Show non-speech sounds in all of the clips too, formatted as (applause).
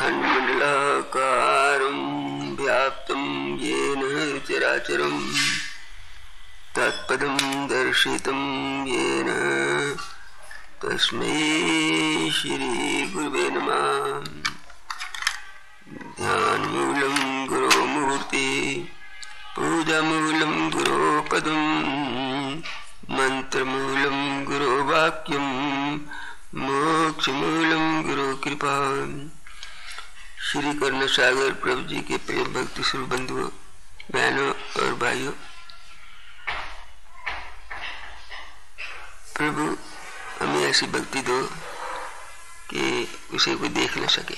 अखण्डमण्डलाकारं व्याप्तं येन चराचरं। तत्पदं दर्शितं येन। तस्मै श्रीगुरुवे नमः। ध्यानमूलं गुरोमूर्ति, पूजामूलं गुरोपदं, मन्त्रमूलं गुरोवाक्यं, मोक्षमूलं गुरुकृपा। श्री कर्ण सागर प्रभु जी के प्रेम भक्ति सुर बंधुओं, बहनों और भाइयों। प्रभु, हमें ऐसी भक्ति दो कि उसे कोई देख न सके।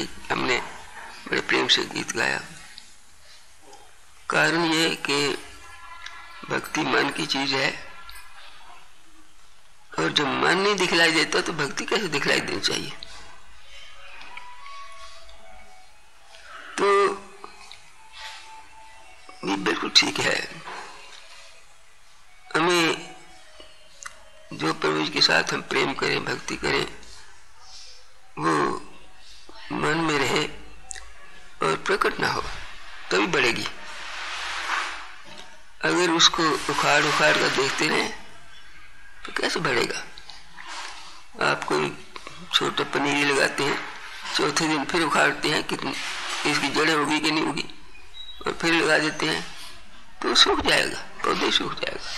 ये हमने बड़े प्रेम से गीत गाया। कारण ये कि भक्ति मन की चीज़ है। और जब मन नहीं दिखलाई देता तो भक्ति कैसे दिखलाई देनी चाहिए? बिल्कुल ठीक है। हमें जो प्रभु के साथ हम प्रेम करें, भक्ति करें, वो मन में रहे और प्रकट ना हो, तभी बढ़ेगी। अगर उसको उखाड़ उखाड़ कर देखते रहे तो कैसे बढ़ेगा? आप कोई छोटा पनीरी लगाते हैं, चौथे दिन फिर उखाड़ते हैं, कितनी, इसकी जड़ें होगी कि नहीं होगी, और फिर लगा देते हैं। तो सूख जाएगा, पौधे सूख जाएगा।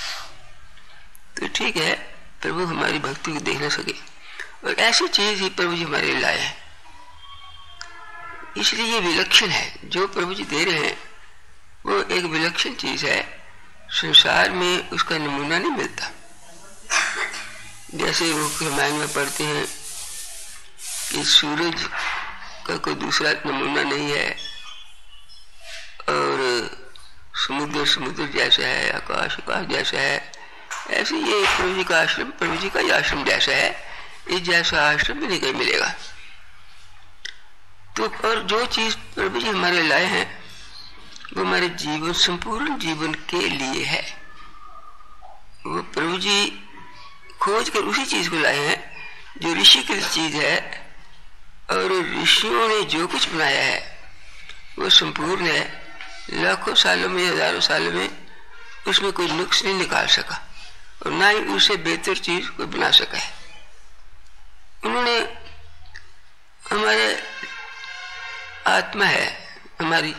तो ठीक है, प्रभु हमारी भक्ति को देख ना सके। और ऐसी चीज़ ही प्रभु जी हमारे लाए हैं। इसलिए ये विलक्षण है, जो प्रभु जी दे रहे हैं, वो एक विलक्षण चीज़ है। संसार में उसका नमूना नहीं मिलता। जैसे वो रामायण में पढ़ते हैं कि सूरज का कोई दूसरा नमूना नहीं है। समुद्र समुद्र जैसा है, आकाश आकाश जैसा है। ऐसे ये प्रभु जी का आश्रम, प्रभु जी का आश्रम जैसा है। इस जैसा आश्रम भी नहीं मिलेगा। तो और जो चीज़ प्रभु जी हमारे लाए हैं, वो हमारे जीवन, संपूर्ण जीवन के लिए है। वो प्रभु जी खोज कर उसी चीज़ को लाए हैं, जो ऋषि की चीज़ है, और ऋषियों ने जो कुछ बनाया है, वो संपूर्ण है। लाखों सालों में, हज़ारों सालों में उसमें कोई नुक्स नहीं निकाल सका और ना ही उसे बेहतर चीज़ कोई बना सका है। उन्होंने हमारे आत्मा है, हमारी,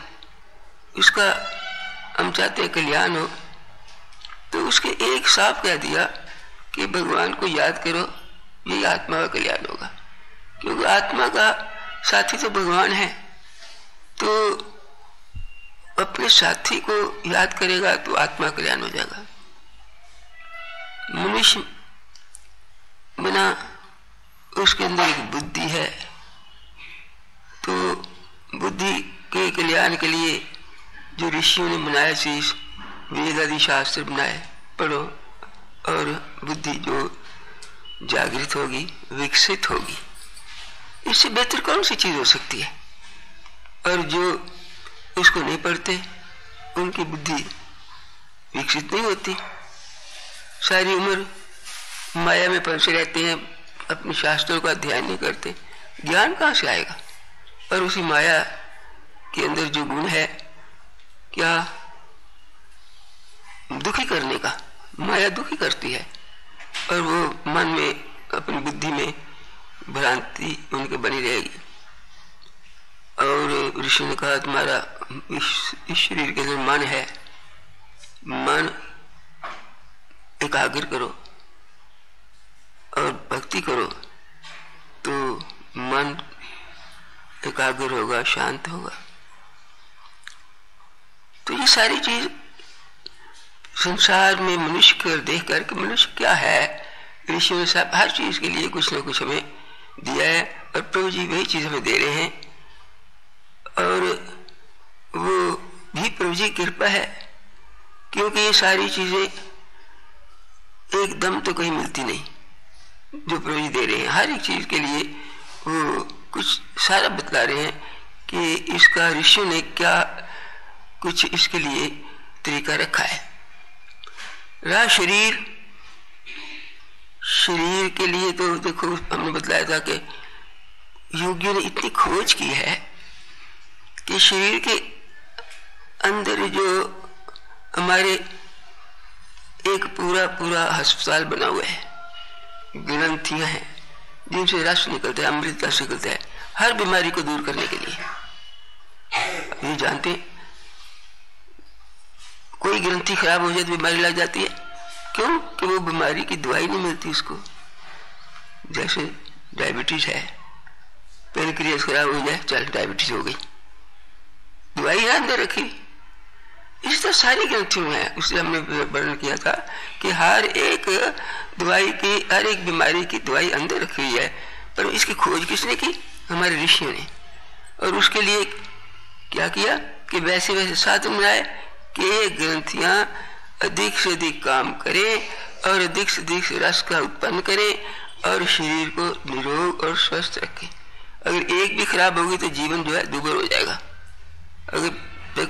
उसका हम चाहते हैं कल्याण हो। तो उसके एक साफ़ कह दिया कि भगवान को याद करो, यही आत्मा का कल्याण होगा। क्योंकि आत्मा का साथी तो भगवान है। तो अपने साथी को याद करेगा तो आत्मा कल्याण हो जाएगा। मनुष्य बिना उसके अंदर एक बुद्धि है तो बुद्धि के कल्याण के लिए जो ऋषियों ने बनाया चीज़ वेद आदि शास्त्र बनाए, पढ़ो, और बुद्धि जो जागृत होगी, विकसित होगी, इससे बेहतर कौन सी चीज़ हो सकती है? और जो उसको नहीं पढ़ते, उनकी बुद्धि विकसित नहीं होती। सारी उम्र माया में फंसे रहते हैं, अपने शास्त्रों का ध्यान नहीं करते। ज्ञान कहाँ से आएगा? और उसी माया के अंदर जो गुण है, क्या दुखी करने का? माया दुखी करती है। और वो मन में, अपनी बुद्धि में भ्रांति उनके बनी रहेगी। और ऋषि ने कहा तुम्हारा इस, इस शरीर के अंदर मन है। मन एकाग्र करो और भक्ति करो तो मन एकाग्र होगा शांत होगा। तो ये सारी चीज़ संसार में मनुष्य को देख करके मनुष्य क्या है? ऋषि ने सब हर चीज़ के लिए कुछ ना कुछ हमें दिया है और प्रभु जी वही चीज़ हमें दे रहे हैं। और वो भी प्रभु जी कृपा है, क्योंकि ये सारी चीज़ें एकदम तो कहीं मिलती नहीं, जो प्रभु जी दे रहे हैं। हर एक चीज़ के लिए वो कुछ सारा बतला रहे हैं कि इसका ऋषि ने क्या कुछ इसके लिए तरीका रखा है। रहा शरीर शरीर के लिए तो देखो, हमने बतलाया था कि योगियों ने इतनी खोज की है कि शरीर के अंदर जो हमारे एक पूरा पूरा अस्पताल बना हुआ है, ग्रंथियाँ हैं, जिनसे रस निकलता है, अमृत रस निकलता है, हर बीमारी को दूर करने के लिए। ये जानते कोई ग्रंथि खराब हो जाए तो बीमारी लग जाती है। क्यों? कि वो बीमारी की दवाई नहीं मिलती उसको। जैसे डायबिटीज़ है पेनक्रियास खराब हो जाए, चल डायबिटीज़ हो गई। दवाई है अंदर रखी। इस तरह सारी ग्रंथियों में उससे हमने वर्णन किया था कि हर एक दवाई की, हर एक बीमारी की दवाई अंदर रखी हुई है, पर इसकी खोज किसने की? हमारे ऋषियों ने। और उसके लिए क्या किया कि वैसे वैसे साधन बनाए कि ये ग्रंथियाँ अधिक से अधिक काम करें और अधिक से अधिक रस का उत्पन्न करें और शरीर को निरोग और स्वस्थ रखें। अगर एक भी खराब होगी तो जीवन जो है दुबर हो जाएगा। अगर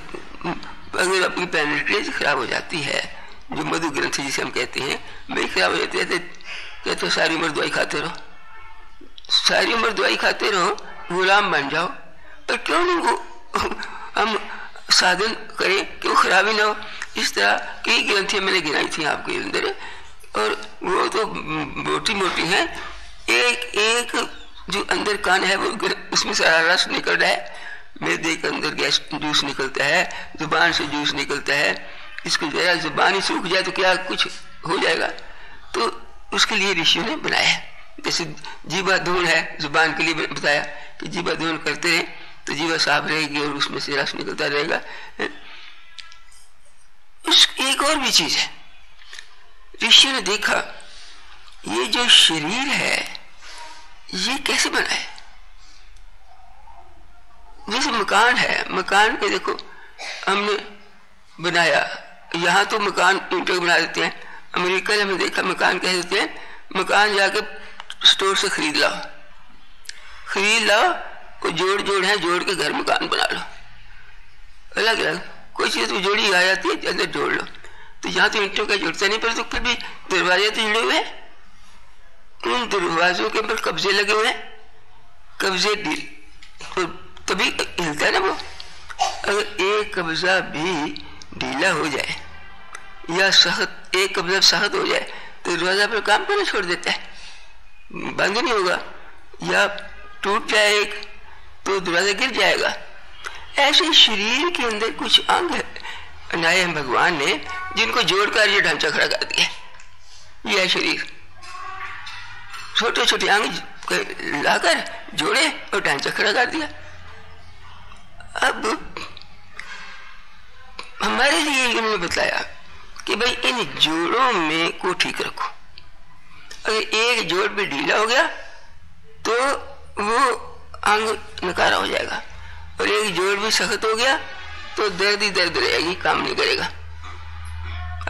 अगर अपनी पेनिट्रेज खराब हो जाती है जो मधु ग्रंथि जिसे हम कहते हैं वही खराब हो जाती है तो, तो सारी उम्र दवाई खाते रहो। सारी उम्र दवाई खाते रहो गुलाम बन जाओ। पर क्यों नहीं हम साधन करें कि वो खराब ही ना हो? इस तरह कई ग्रंथियाँ मैंने गिनाई थी आपके अंदर और वो तो मोटी मोटी हैं। एक एक जो अंदर कान है वो उसमें सारा रस निकल रहा है। मैदे के अंदर गैस जूस निकलता है, ज़ुबान से जूस निकलता है। इसको जरा ज़ुबान ही सूख जाए तो क्या कुछ हो जाएगा? तो उसके लिए ऋषियों ने बनाया जैसे जीवा धून है, ज़ुबान के लिए बताया कि जीवा धून करते हैं तो जीवा साफ़ रहेगी और उसमें से रस निकलता रहेगा। उस एक और भी चीज़ है। ऋषि ने देखा, ये जो शरीर है, ये कैसे बना है? जैसे मकान है। मकान के देखो, हमने बनाया। यहाँ तो मकान ईंटों बना देते हैं। अमेरिका में हमने देखा, मकान कह देते हैं? मकान जाके स्टोर से खरीद लाओ। खरीद लाओ को जोड़ जोड़ है, जोड़ के घर मकान बना लो। अलग अलग कोई चीज़ तो जोड़ी आ जाती है, अंदर जोड़ लो। तो यहाँ तो ईंटों का जोड़ता नहीं, पर तो फिर भी दरवाजे तो जुड़े हुए हैं। उन दरवाजों के ऊपर कब्जे लगे हुए हैं। कब्जे डील तभी हिलता है ना वो? अगर एक कब्जा भी ढीला हो जाए, या सहत एक कब्जा सहत हो जाए तो दरवाज़ा पर काम करना छोड़ देता है। बंद नहीं होगा। या टूट जाए एक तो दरवाज़ा गिर जाएगा। ऐसे शरीर के अंदर कुछ अंग बनाए हैं भगवान ने, जिनको जोड़कर ये ढांचा खड़ा कर दिया यह शरीर। छोटे छोटे अंग लाकर, जोड़े और ढांचा खड़ा कर दिया। अब हमारे लिए इन्होंने बताया कि भाई इन जोड़ों में को ठीक रखो। अगर एक जोड़ भी ढीला हो गया तो वो अंग नकारा हो जाएगा। और एक जोड़ भी सख्त हो गया तो दर्द ही दर्द रहेगी, काम नहीं करेगा।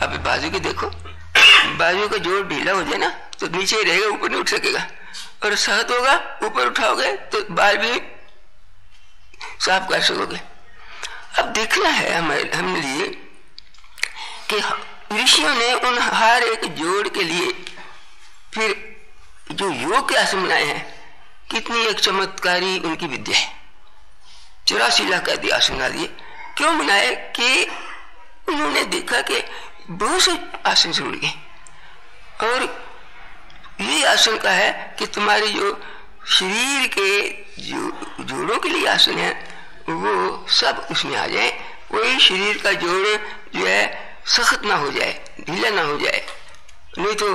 अब बाजू की देखो। बाजू का जोड़ ढीला हो जाए ना तो नीचे ही रहेगा, ऊपर नहीं उठ सकेगा। और सख्त होगा, ऊपर उठाओगे तो बाल भी साफ़ कर सकोगे अब देखना है हमारे हम लिए कि ऋषियों ने उन हर एक जोड़ के लिए फिर जो योग के आसन बनाए हैं, कितनी एक चमत्कारी उनकी विद्या है। चौरासी लाख आदि आसन बना दिए, क्यों बनाए? कि उन्होंने देखा कि बहुत से आसन जुड़ गए और ये आसन का है कि तुम्हारे जो शरीर के जो जोड़ों के लिए आसन है वो सब उसमें आ जाए। कोई शरीर का जोड़ जो है, सख्त ना हो जाए, ढीला ना हो जाए। नहीं तो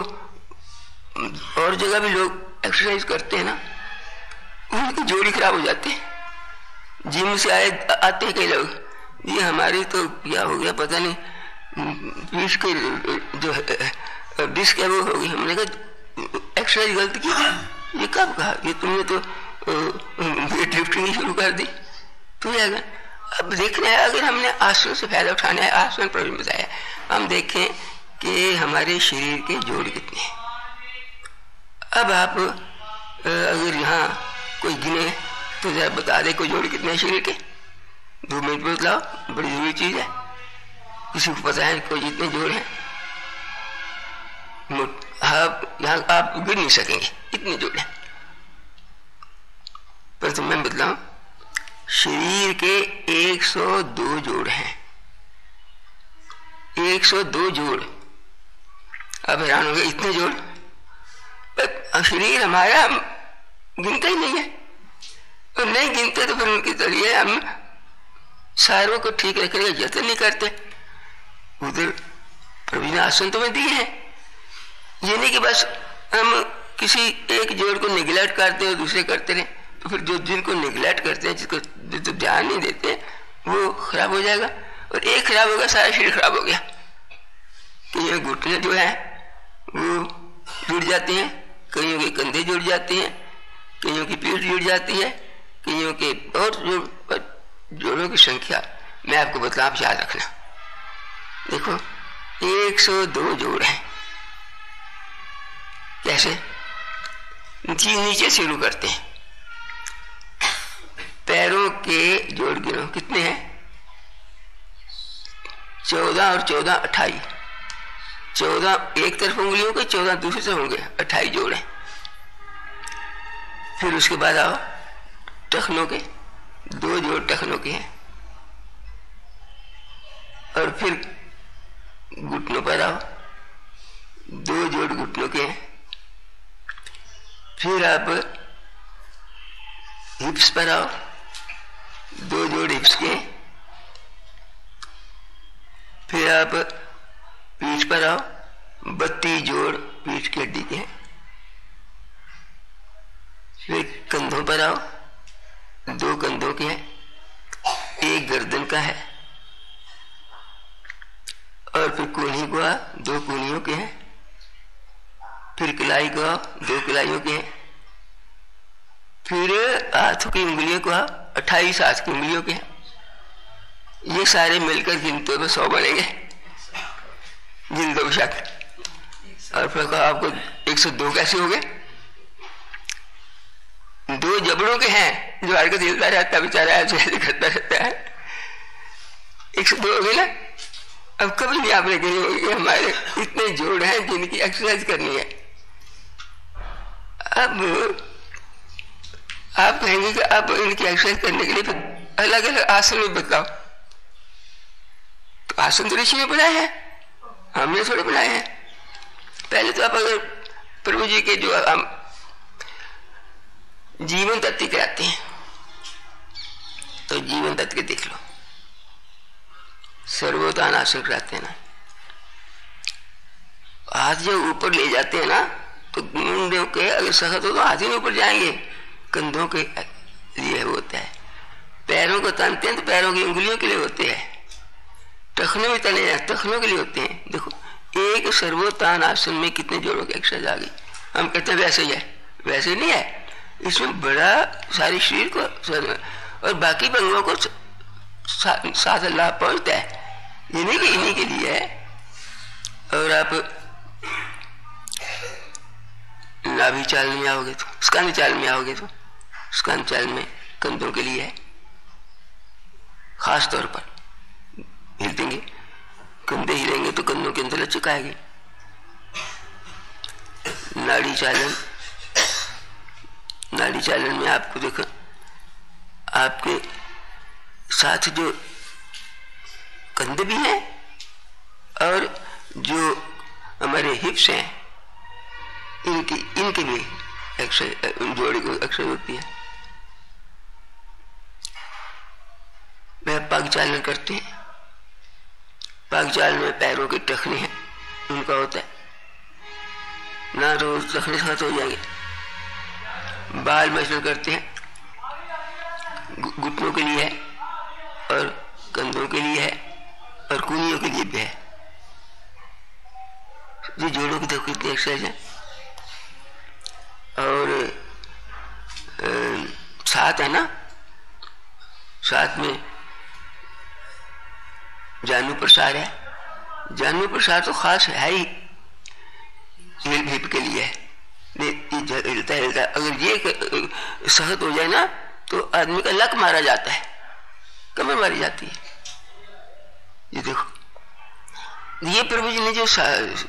और जगह भी लोग एक्सरसाइज करते हैं ना, उनकी जोड़ी खराब हो जाती है। जिम से आए, आते हैं कई लोग। ये हमारी तो क्या हो गया, पता नहीं। पीठ के जो डिस्क है, वो हो गई हमने कहा एक्सरसाइज गलत की ये कब कहा? ये तुमने तो वेट लिफ्टिंग शुरू कर दी। तो अगर, अब देखना है, अगर हमने आसन से फ़ायदा उठाना है आसन पर भी बताया हम देखें कि हमारे शरीर के जोड़ कितने हैं। अब आप अगर यहाँ कोई गिने तो जरा बता दे कोई जोड़ कितने हैं शरीर के। दो मिनट में बतलाओ, बड़ी ज़रूरी चीज़ है। किसी को पता है कोई जितने जोड़ हैं। आप, यहाँ आप गिर नहीं सकेंगे इतने जोड़ हैं। 102 जोड़ हैं। 102 जोड़। अब हैरान हो गए, इतने जोड़? शरीर हमारा हम गिनते ही नहीं है। और नहीं गिनते तो फिर उनके ज़रिए हम सारों को ठीक रखने का यत्न नहीं करते। उधर प्रभु ने आसन तो में दिए हैं। ये नहीं कि बस हम किसी एक जोड़ को निगलेक्ट करते हैं दूसरे करते रहे। तो फिर जो जिनको निगलेक्ट करते हैं, जिसको ध्यान नहीं देते वो खराब हो जाएगा और एक खराब होगा, सारा शरीर खराब हो गया। कि ये घुटने जो है, वो जुड़ जाते हैं, कईयों के कंधे जुड़ जाते हैं, कईयों की पीठ जुड़ जाती है, कईयों के जोड़ जोड़ों की संख्या। मैं आपको बतला आप याद रखना। देखो 102 जोड़ हैं। कैसे? जी नीचे शुरू करते हैं। पैरों के जोड़ गिनो कितने हैं? चौदह और चौदह, अट्ठाई। चौदह एक तरफ़ उंगलियों के, चौदह दूसरी तरफ़ होंगे। अट्ठाईस जोड़े। फिर उसके बाद आओ, टखनों के। दो जोड़ टखनों के हैं। और फिर घुटनों पर आओ। दो जोड़ घुटनों के हैं। फिर आप हिप्स पर आओ। दो जोड़ हिप्स के। फिर आप पीठ पर आओ, बत्ती जोड़ पीठ के हड्डी के। फिर कंधों पर आओ, दो कंधों के, एक गर्दन का है। और फिर कूल्ही को आ दो कूलियों के हैं। फिर कलाई को आ दो कलाइयों के हैं। फिर हाथों की उंगलियों को आ अट्ठाईस हाथ की उंगलियों के हैं। ये सारे मिलकर गिनते तो सौ बनेंगे जिन दो शक और फिर कहा आपको 102 कैसे हो गए दो जबड़ों के हैं, जो हरकत हिलता रहता बेचारा ऐसे (laughs) करता रहता है। एक सौ दो हो गए ना? अब कभी नहीं कही होगी? हमारे इतने जोड़ हैं जिनकी एक्सरसाइज करनी है। अब आप कहेंगे कि आप इनकी एक्सरसाइज करने के लिए अलग अलग आसन में बताओ तो आसन तो ऋषि ने बनाए हैं, हमने थोड़े बनाए हैं। पहले तो आप अगर प्रभु जी के जो हम जीवन तत्व कराते हैं तो जीवन तत्व के देख लो। सर्वोदान आसन कराते हैं ना। हाथ जब ऊपर ले जाते हैं ना तो मुंडों के अगर सख्त हो तो हाथ ही ऊपर जाएँगे। कंधों के लिए होता है। पैरों को तनते हैं तो पैरों की उंगलियों के लिए होते हैं। टखनों में तने हैं, टखनों के लिए होते हैं। देखो, एक सर्वोत्तान आसन में कितने जोड़ों की एक्सरसाइज आ गई। हम कहते हैं, वैसे ही है, वैसे नहीं है। इसमें बड़ा सारी शरीर को और बाकी बंगों को साथ लाभ पहुँचता है। ये नहीं कि इन्हीं के लिए है। और आप नाभि चाल में आओगे तो स्कंद चाल में आओगे तो। स्कंद चाल में कंधों के लिए है। खास तौर पर हिल देंगे कंधे हिलेंगे तो कंधों के अंदर लचक नाड़ी चालन नाड़ी चालन में आपको देखो, आपके साथ जो कंधे भी हैं और जो हमारे हिप्स हैं, इनकी इनकी भी जोड़ी को एक्सरसाइज होती है। वह पग चालन करते हैं। पग चाल में पैरों के टखने हैं। उनका होता है, ना रोज टखने साथ हो जाएँगे। बाल मसल करते हैं घुटनों के लिए है और कंधों के लिए है और कूलियों के लिए भी है। ये जोड़ों की देखो कितनी एक्सरसाइज है। और साथ है ना? साथ में जानू प्रसार है। जानू प्रसार तो खास है, ही हिल हिप के लिए। हिलता हिलता। अगर ये सहत हो जाए ना तो आदमी का लक मारा जाता है। कमर मारी जाती है। ये देखो। ये प्रभु जी ने जो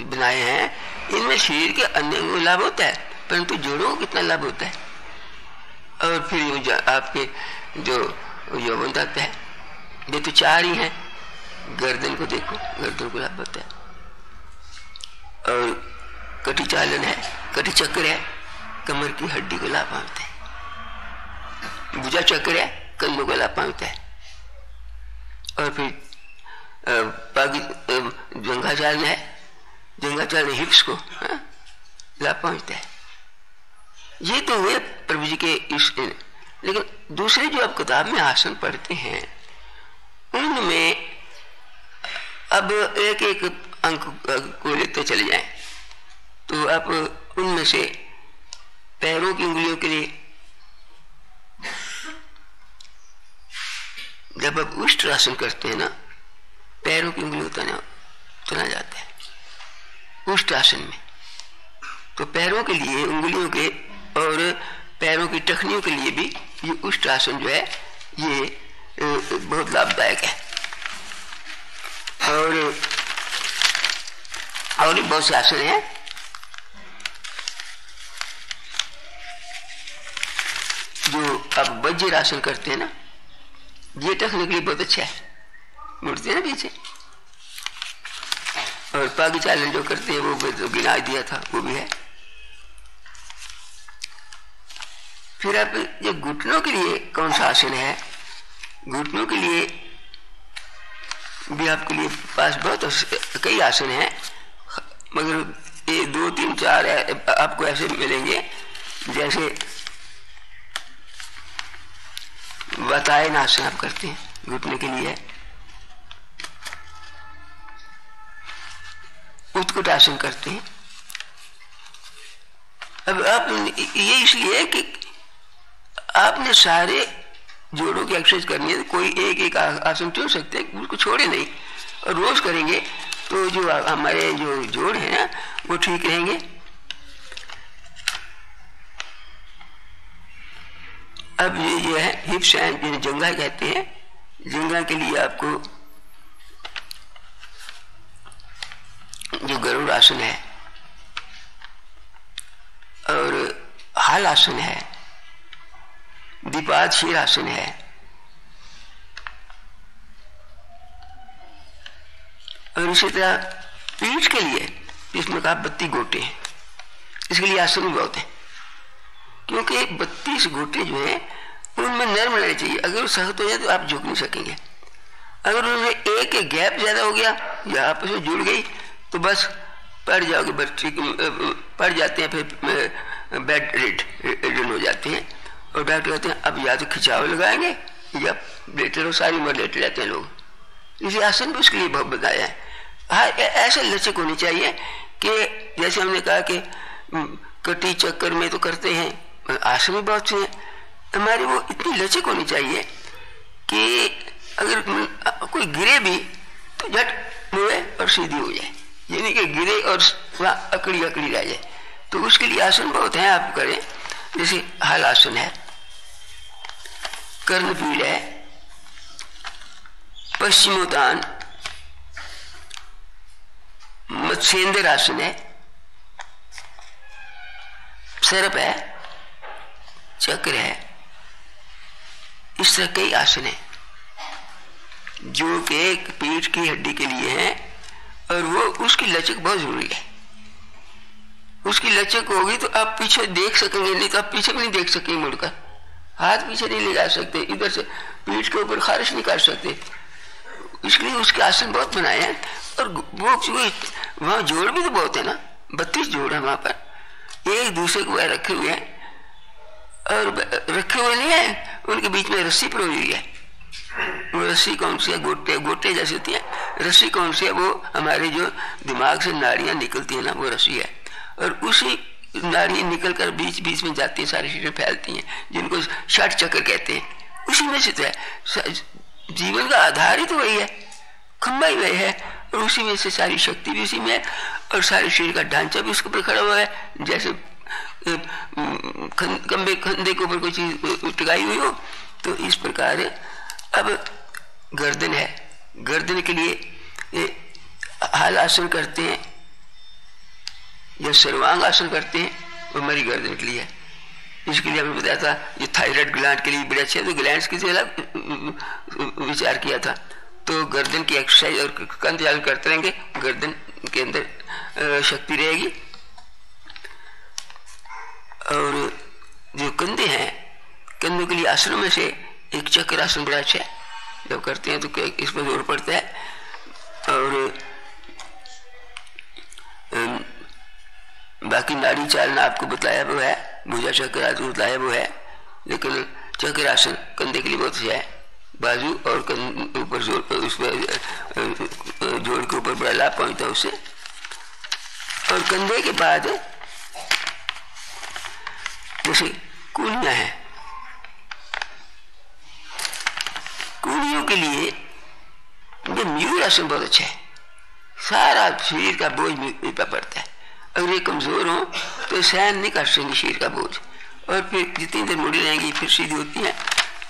बनाए हैं, इनमें शरीर के अन्य लाभ होता है, परंतु जोड़ों को कितना लाभ होता है? और फिर आपके जो यौवन तत्व है, ये तो चार ही हैं। गर्दन को देखो गर्दन को लाभ होता है और कटी चालन है कटी चक्र है कमर की हड्डी को लाभ होता है। भुजा चक्र है कंधों को लाभ होता है। और फिर पग जंगाचाल है जंगाचाल हिप्स को हाँ, लाभ पहुँचता है। ये तो हुए प्रभु जी के इस लेकिन दूसरे जो आप किताब में आसन पढ़ते हैं उनमें अब एक एक अंक को लेते चले जाएँ। तो आप उनमें से पैरों की उंगलियों के लिए जब आप उष्ट आसन करते हैं ना, पैरों की उंगलियों तना तना जाता है। उष्ट आसन में। तो पैरों के लिए, उंगलियों के और पैरों की टखनियों के लिए भी ये उष्ट आसन जो है, ये बहुत लाभदायक है। और और बहुत से आसन हैं। जो आप वज्र आसन करते हैं ना, ये टखने के लिए बहुत अच्छा है। मुड़ते हैं ना पीछे। और पागी चालन जो करते हैं, वो तो गिना दिया था, वो भी है। फिर आप ये घुटनों के लिए कौन सा आसन है? घुटनों के लिए भी आपके लिए पास बहुत कई आसन हैं। मगर ये दो, तीन, चार आपको ऐसे मिलेंगे, जैसे बताए ना आसन आप करते हैं, घुटने के लिए। उत्कुट आसन करते हैं। अब आप, ये इसलिए कि आपने सारे जोड़ों की एक्सरसाइज करनी है, कोई एक एक आसन चुन सकते हैं, उसको छोड़े नहीं। और रोज करेंगे तो जो हमारे जो जोड़ है ना वो ठीक रहेंगे। अब ये जो है हिप्स एंड जिन्हें जंगा कहते हैं। जंगा के लिए आपको जो गरुड़ आसन है, और हाल आसन है दीपाद शीरासन है। और इसी तरह पीठ के लिए इसमें कहा बत्ती गोटे हैं। इसके लिए आसन बहुत है। क्योंकि बत्तीस गोटे जो है, उनमें नर्म रहने चाहिए। अगर वो सख्त हो जाए तो आप झुक नहीं सकेंगे। अगर उनमें एक एक गैप ज़्यादा हो गया, या आपस में जुड़ गई तो बस पड़ जाओगे बच्चे पड़ जाते हैं, फिर बेड रेड हो जाते हैं। और डॉक्टर कहते हैं, अब या तो खिंचाव लगाएँगे? या लेटे रहो सारी उम्र लेटे रहते हैं लोग। इसे आसन भी उसके लिए बहुत बताया है। हाँ ऐसे लचक होनी चाहिए कि जैसे हमने कहा कि कटी चक्कर में तो करते हैं। आसन भी बहुत से हैं। हमारी वो इतनी लचक होनी चाहिए कि अगर कोई गिरे भी तो झट मुड़े और सीधी हो जाए। यानी कि गिरे और अकड़ी अकड़ी रह जाए। तो उसके लिए आसन बहुत हैं, आप करें। जैसे हल आसन है। कर्णपीड़ है पश्चिमोत्तान मत्स्येंद्र आसन है, सरप है, चक्र है, इस तरह कई आसन है, जो के पीठ की हड्डी के लिए है, और वो उसकी लचक बहुत ज़रूरी है। उसकी लचक होगी तो आप पीछे देख सकेंगे, नहीं तो आप पीछे भी नहीं देख सकेंगे मुड़कर। हाथ पीछे नहीं ले जा सकते, इधर से पीठ के ऊपर खारिश नहीं कर सकते। इसलिए उसके आसन बहुत बनाए हैं, और वो वहाँ जोड़ भी तो बहुत है ना, बत्तीस जोड़ है वहाँ पर। एक दूसरे को वह रखे हुए हैं, और रखे हुए नहीं है, उनके बीच में रस्सी पड़ी हुई है। वो रस्सी कौन सी है? गोटे गोटे जैसी होती है। रस्सी कौन सी है? वो हमारे जो दिमाग से नाड़ियाँ निकलती है ना, वो रस्सी है। और उसी नाड़ी निकल कर बीच बीच में जाती है, सारी चीज़ें फैलती हैं, जिनको षट चक्र कहते हैं। उसी में से तो है। जीवन का आधार ही तो वही है। खम्बा ही वही है। और उसी में से सारी शक्ति भी उसी में है। और सारे शरीर का ढांचा भी उसके ऊपर खड़ा हुआ है। जैसे खंबे खंधे के ऊपर कोई चीज़ टिकाई हुई हो तो इस प्रकार अब गर्दन है। गर्दन के लिए हाल आसन करते हैं। या सर्वांग आसन करते हैं, वो हमारी गर्दन के लिए इस जिसके लिए हमने बताया था, ये थायराइड ग्लैंड के लिए बड़े अच्छे तो ग्लैंड की अलग विचार किया था। तो गर्दन की एक्सरसाइज और कंध चालू करते रहेंगे, गर्दन के अंदर शक्ति रहेगी। और जो कंधे हैं, कंधों के लिए आसनों में से एक चक्र आसन बड़ा अच्छा है। जब करते हैं तो इस पर ज़ोर पड़ता है। और बाकी नाड़ी चालना आपको बताया वो है, भुजा चक्र आसन बताया वो है, लेकिन चक्र आसन कंधे के लिए बहुत अच्छा है। बाजू और ऊपर जोड़, उस पर जोड़ के ऊपर बड़ा लाभ पहुँचता है उससे। और कंधे के बाद जैसे कूलियाँ हैं। कूलियों के लिए म्यूर आसन बहुत अच्छा है। सारा शरीर का बोझ पड़ता है। अगर ये कमज़ोर हो तो सहन नहीं कर सकेंगे शरीर का बोझ। और फिर जितनी देर मुड़ी रहेंगी, फिर सीधी होती है।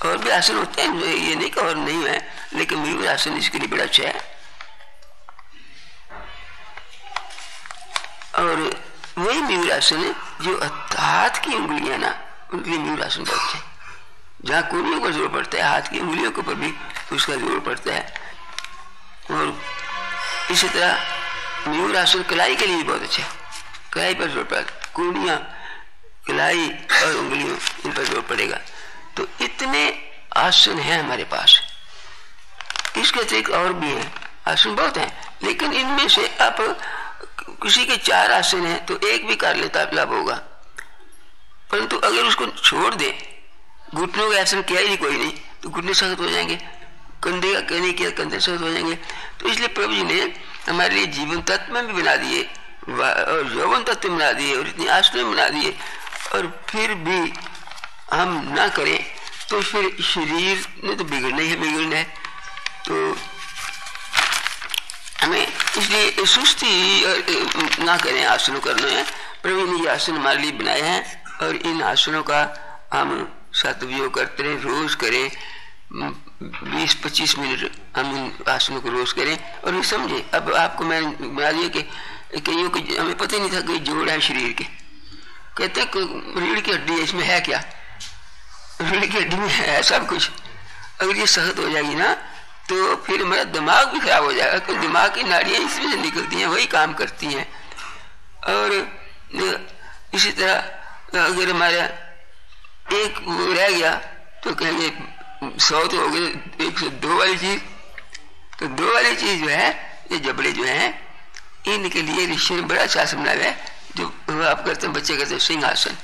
और भी आसन होते हैं ये नहीं कि और नहीं है, लेकिन मयूर आसन इसके लिए बड़ा अच्छा है। और वही मयूर आसन है, जो हाथ की उंगलियाँ ना, उनके मयूर आसन बहुत अच्छा जहाँ कोनियों का ज़ोर पड़ता है, हाथ की उंगलियों के ऊपर भी उसका ज़ोर पड़ता है। और इसी तरह मयूर आसन कलाई के लिए भी बहुत अच्छा है। कलाई पर ज़ोर पड़ता है कोनिया कलाई और उंगलियों, इन पर ज़ोर पड़ेगा। तो इतने आसन हैं हमारे पास। इसके अतिरिक्त और भी हैं। आसन बहुत हैं, लेकिन इनमें से आप किसी के चार आसन हैं तो एक भी कर लेता लाभ होगा। परंतु अगर उसको छोड़ दे, घुटनों का आसन किया ही कोई नहीं तो घुटने सख्त हो जाएँगे, कंधे का कहने किया कंधे सख्त हो जाएँगे। तो इसलिए प्रभु जी ने हमारे लिए जीवन तत्व में भी बना दिए। और यौवन तत्व बना दिए, और इतनी आसन बना दिए, और फिर भी हम ना करें तो फिर शरीर ने तो बिगड़ना ही है, बिगड़ना है। तो हमें इसलिए सुस्ती ना करें, आसनों करना है। प्रभु ने ये आसन हमारे लिए बनाए हैं, और इन आसनों का हम सदुपयोग करते रहे, रोज करें। बीस, पच्चीस मिनट हम इन आसनों को रोज करें, और ये समझे। अब आपको मैं बना दिया कि कईयों को हमें पता ही नहीं था कि जोड़ है शरीर के। कहते रीढ़ की हड्डी है, इसमें है क्या? रीढ़ की हड्डी में है सब कुछ। अगर ये सहत हो जाएगी ना तो फिर हमारा दिमाग भी खराब हो जाएगा, क्योंकि दिमाग की नाड़ियाँ इसमें से निकलती हैं, वही काम करती हैं। और, इसी तरह, अगर हमारा एक रह गया तो कहेंगे, सौ तो हो गए, एक सौ दो वाली चीज़। तो दो वाली चीज़ जो है, ये जबड़े जो है इनके लिए ऋषि ने बड़ा अच्छा समझाया है, जो आप करते हैं, बच्चे करते हैं, सिंहासन।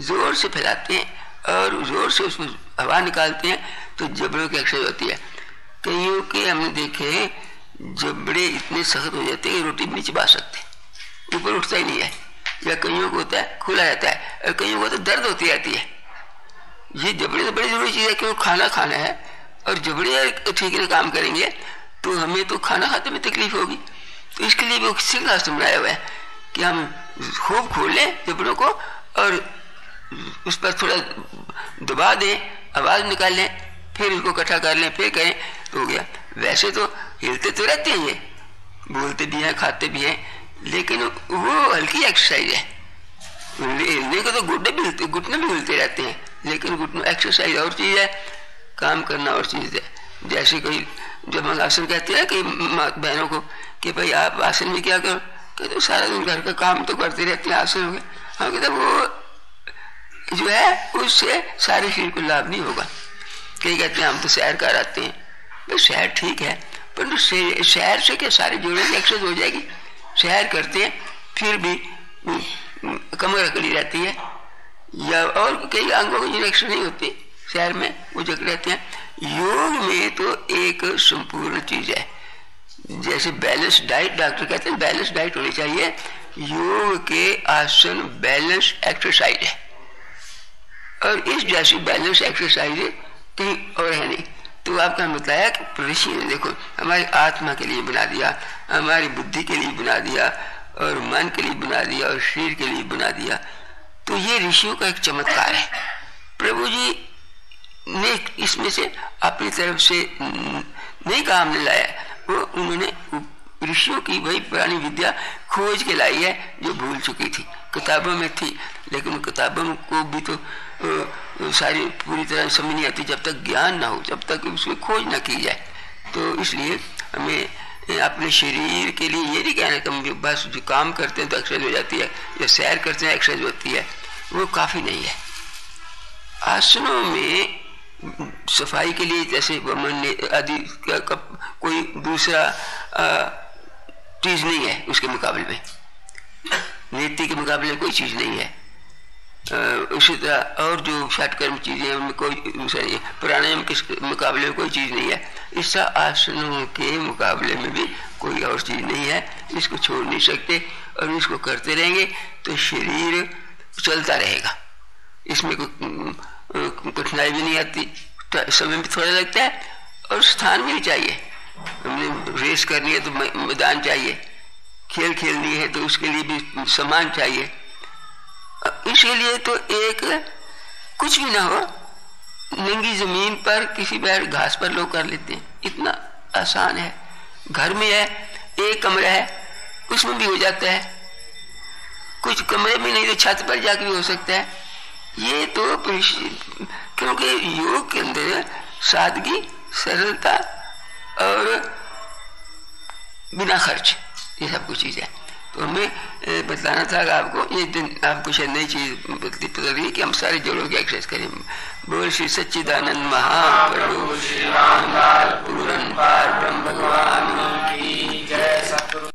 ज़ोर से फैलाते हैं और ज़ोर से उसमें हवा निकालते हैं तो जबड़ों की एक्सरसाइज होती है। कईयों के हमने देखे जबड़े इतने सख्त हो जाते हैं रोटी भी चबा सकते। ऊपर उठता ही नहीं है। या कईयों को होता है, खुला रहता है, और कईयों को तो दर्द होती रहती है। ये जबड़े तो बड़ी ज़रूरी चीज़ है क्यों खाना खाना है, और जबड़े ठीक काम करेंगे तो हमें तो खाना खाते में तकलीफ़ होगी। तो इसके लिए भी सिंहासन बनाया हुआ है कि हम खूब खोल जबड़ों को और उस पर थोड़ा दबा दें, आवाज़ निकाल लें फिर उसको इकट्ठा कर लें, फिर कहें, हो गया। वैसे तो हिलते तो रहते हैं ये, बोलते भी हैं, खाते भी हैं, लेकिन वो हल्की एक्सरसाइज है। हिलने को तो घुटने भी हिलते, घुटने भी हिलते रहते हैं, लेकिन घुटने एक्सरसाइज और चीज़ है, काम करना और चीज़ है। जैसे कोई जब हम आसन कहते हैं कि बहनों को कि भाई आप आसन में क्या करो? कहते तो सारा दिन घर का काम तो करते रहते हैं आसन में। हम कहते, वो जो है, उससे सारे शरीर को लाभ नहीं होगा। कई कहते हैं, हम तो सैर कर आते हैं। भाई सैर ठीक है परंतु सैर से क्या सारे जोड़े की एक्सरसाइज हो जाएगी? सैर करते हैं, फिर भी कमर अकड़ी रहती है। या और कई अंगों की एक्सरसाइज नहीं होती। शहर में वो जग रहते हैं। योग में तो एक संपूर्ण चीज़ है। जैसे बैलेंस डाइट डॉक्टर कहते हैं बैलेंस डाइट होनी चाहिए। योग के आसन बैलेंस एक्सरसाइज है। और इस जैसी बैलेंस एक्सरसाइज कहीं और है नहीं। तो आपका बताया कि ऋषि ने देखो, हमारी आत्मा के लिए बना दिया, हमारी बुद्धि के लिए बना दिया, और मन के लिए बना दिया, और शरीर के लिए बना दिया। तो ये ऋषियों का एक चमत्कार है। प्रभु जी ने इसमें से अपनी तरफ़ से नहीं काम लाया। वो उन्होंने ऋषियों की वही पुरानी विद्या खोज के लाई है, जो भूल चुकी थी। किताबों में थी, लेकिन किताबों को भी तो सारी पूरी तरह समझ नहीं आती जब तक ज्ञान ना हो, जब तक उसमें खोज ना की जाए। तो इसलिए हमें अपने शरीर के लिए ये नहीं कहना कि हम बस जो काम करते हैं तो एक्सरसाइज हो जाती है, या सैर करते हैं, एक्सरसाइज होती है। वो काफ़ी नहीं है। आसनों में सफ़ाई के लिए जैसे आदि कोई दूसरा चीज़ नहीं है उसके मुकाबले में। नीति के मुकाबले में कोई चीज़ नहीं है। उसी तरह और जो षटकर्म चीज़ें हैं, उनमें कोई है। प्राणायाम के मुकाबले में कोई चीज़ नहीं है। इस आसनों के मुकाबले में भी कोई और चीज़ नहीं है। इसको छोड़ नहीं सकते और इसको करते रहेंगे तो शरीर चलता रहेगा। इसमें कोई कठिनाई भी नहीं आती। समय भी थोड़ा लगता है, और स्थान भी चाहिए हमने रेस करनी है तो मैदान चाहिए। खेल खेलनी है तो उसके लिए भी सामान चाहिए। इसके लिए तो एक कुछ भी ना हो, नंगी ज़मीन पर किसी बैठ घास पर लोग कर लेते हैं। इतना आसान है। घर में है, एक कमरा है, उसमें भी हो जाता है। कुछ कमरे में नहीं तो छत पर जाके भी हो सकता है। ये तो क्योंकि योग के अंदर सादगी, सरलता और बिना खर्च, ये सब कुछ चीज़ तो हमें बताना था आपको ये दिन आपको शायद नई चीज़ पता रही कि हम सारे जोड़ों की एक्सरसाइज करें। बोल श्री सच्चिदानंद महाप्रभु। श्री पूरन पार ब्रह्म भगवान की जय।